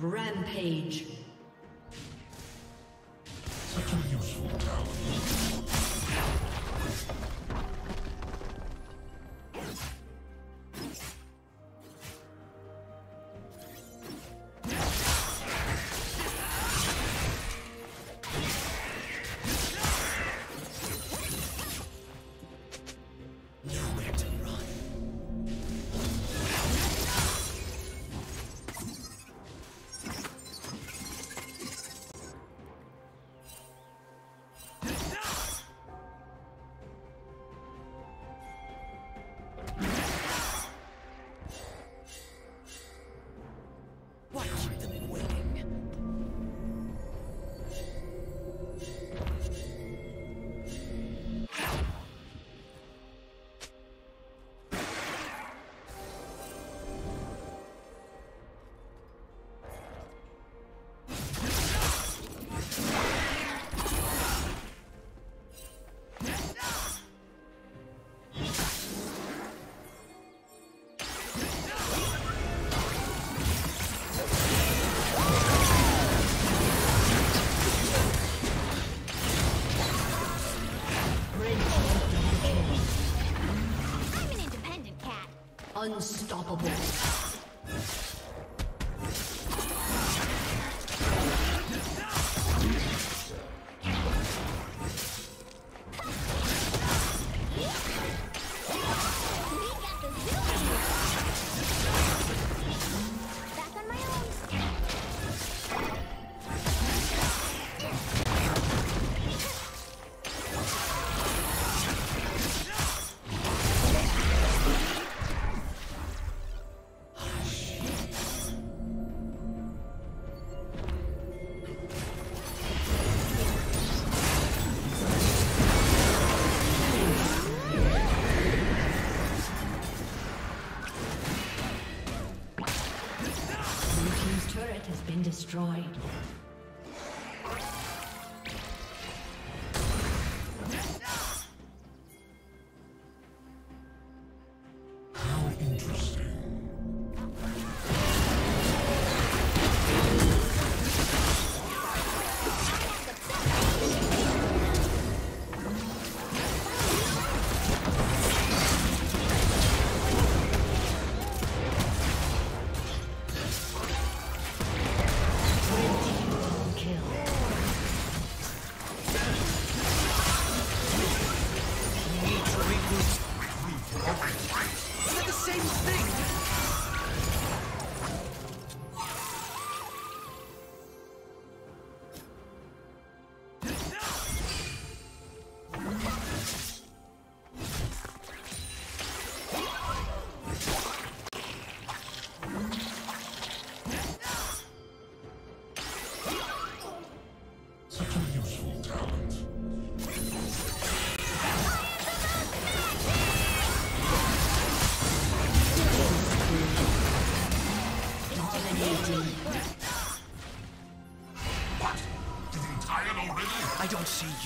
Rampage. Unstoppable.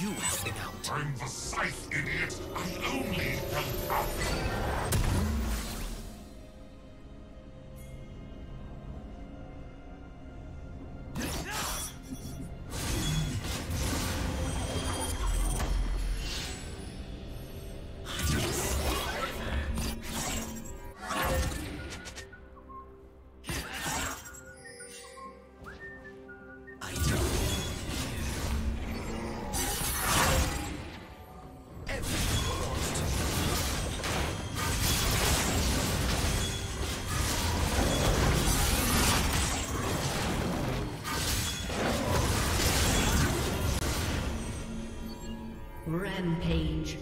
you have him out. I'm the scythe, idiot! Rampage.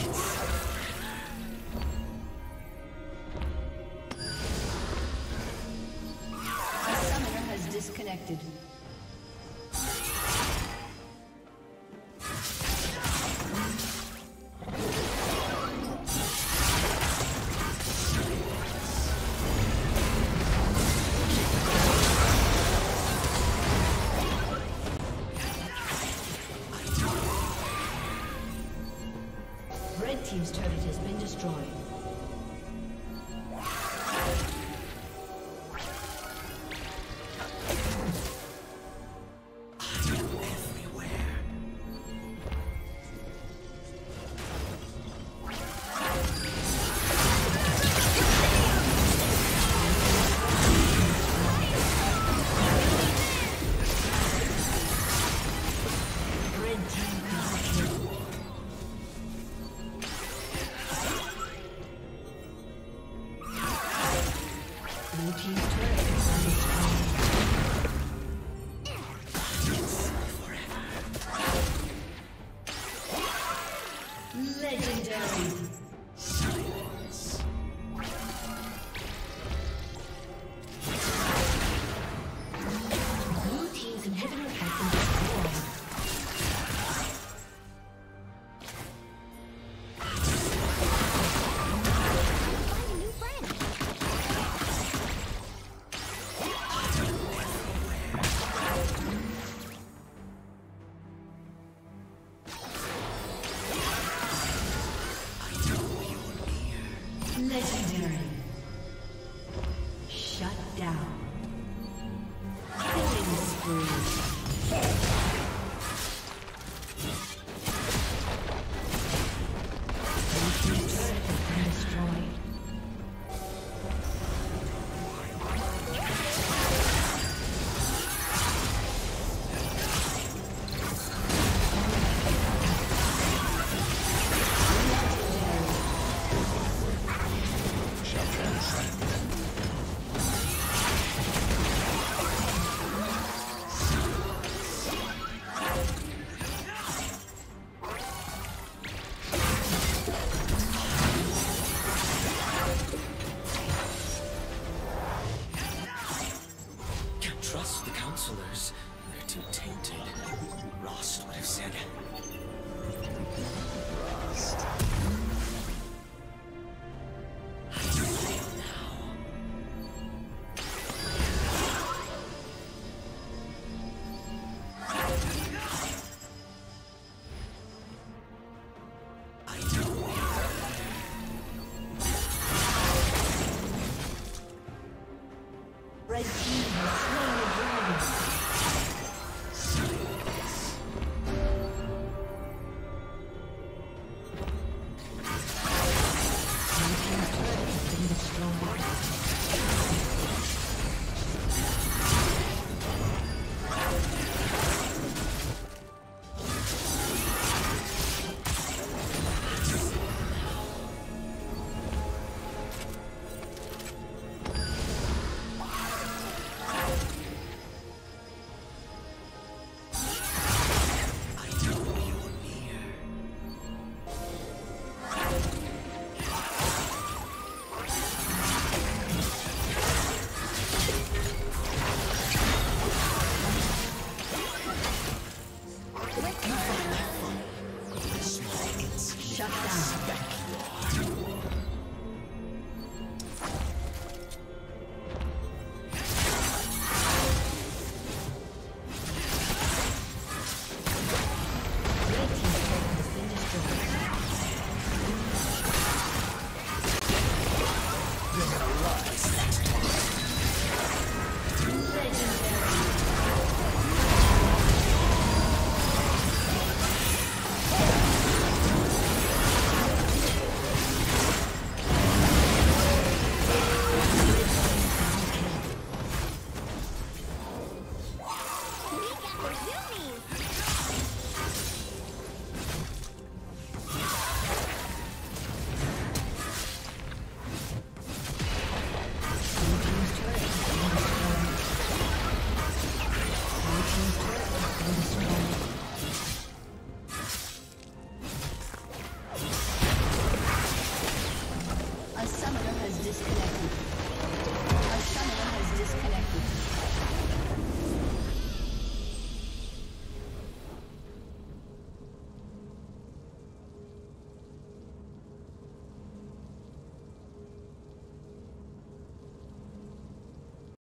Legendary. trust the counselors. They're too tainted. Rhaast would have said. Rhaast. No more.